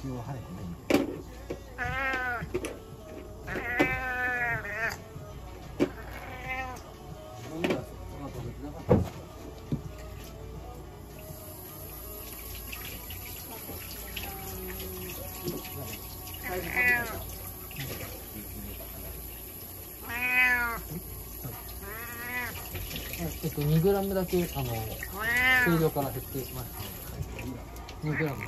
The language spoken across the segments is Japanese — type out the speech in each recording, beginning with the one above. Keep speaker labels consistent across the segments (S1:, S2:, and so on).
S1: 吸は早くね何がそんな食べてなかったんで
S2: えっと2グラムだけあの数量から減ってまし
S1: た
S2: 2グラム。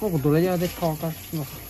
S2: ここドライヤーで乾かし。ます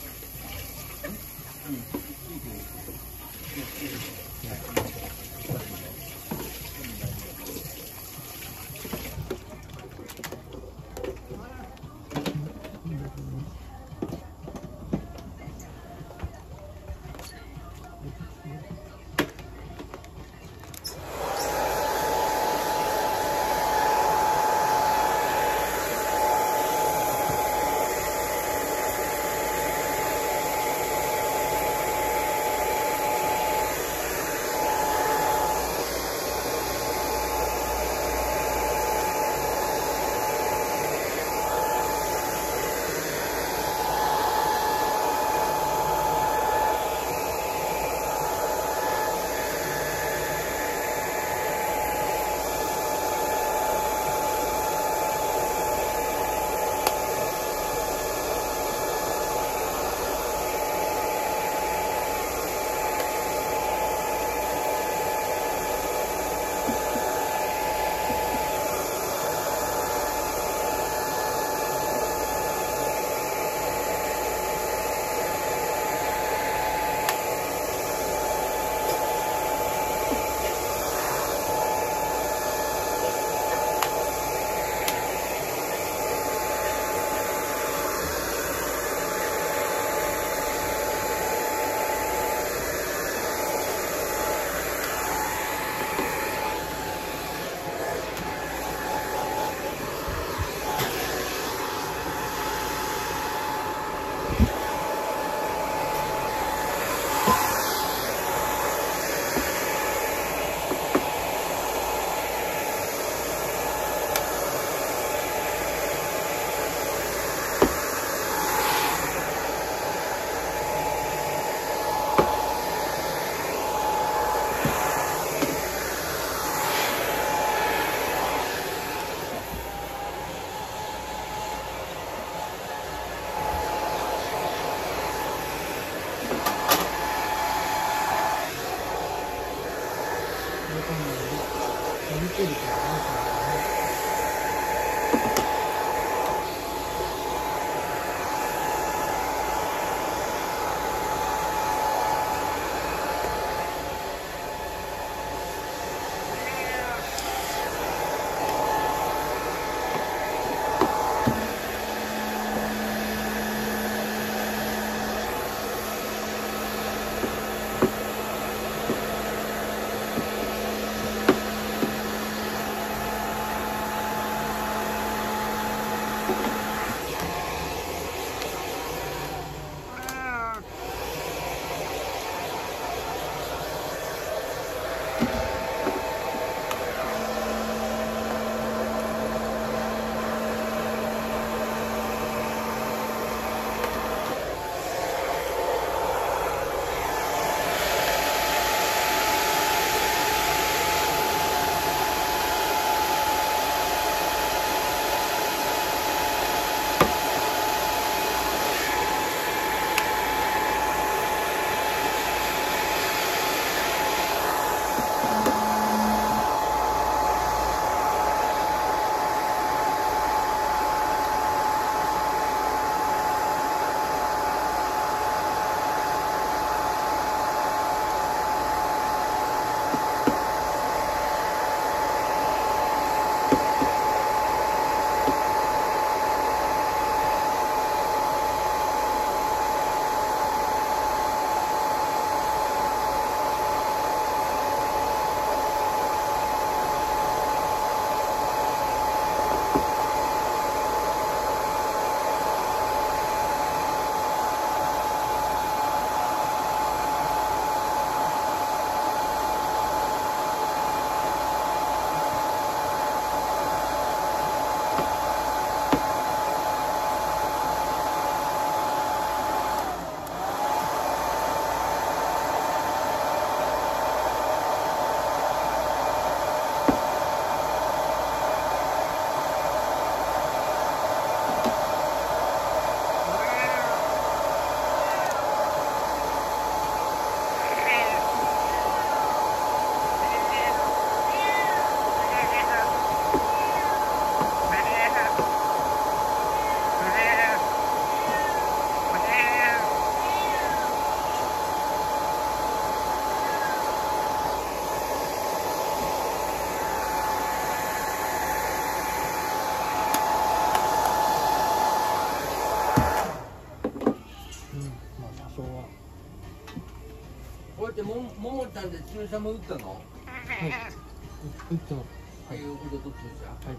S2: れたので、やりとりるから。
S1: もももちゃんで注射も打ったの？はい。
S2: 打ってます。はい、いう
S1: ことと注射は
S2: い。